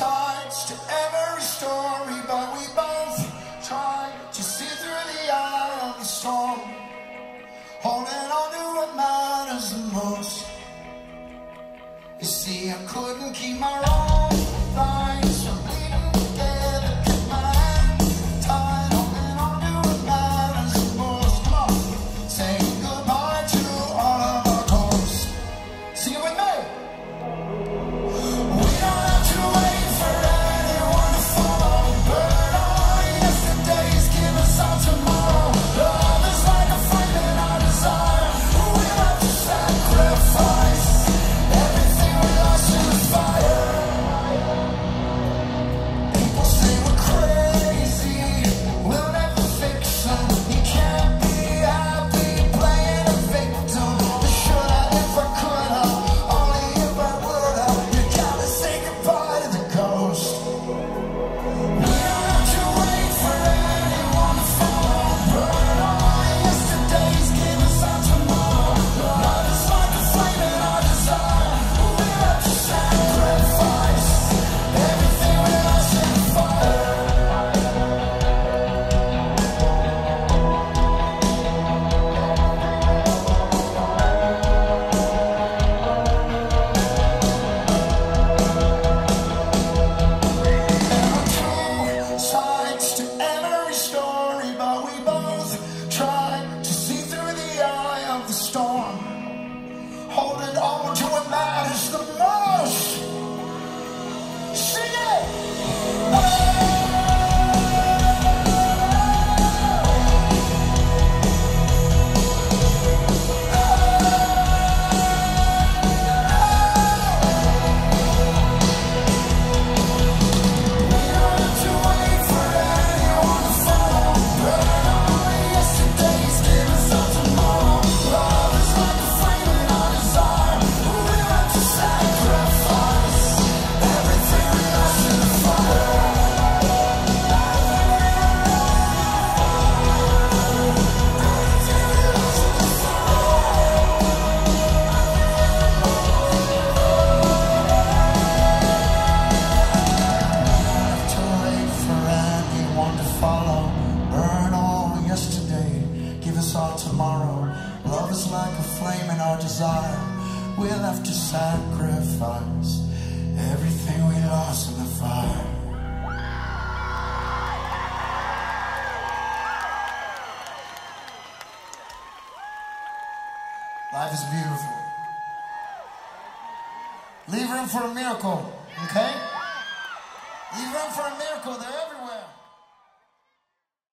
sides to every story, but we both try to see through the eye of the storm, holding on to what matters the most. You see, I couldn't keep my own line. saw tomorrow. Love is like a flame in our desire. We'll have to sacrifice everything we lost in the fire. Life is beautiful. Leave room for a miracle, okay? Leave room for a miracle, they're everywhere.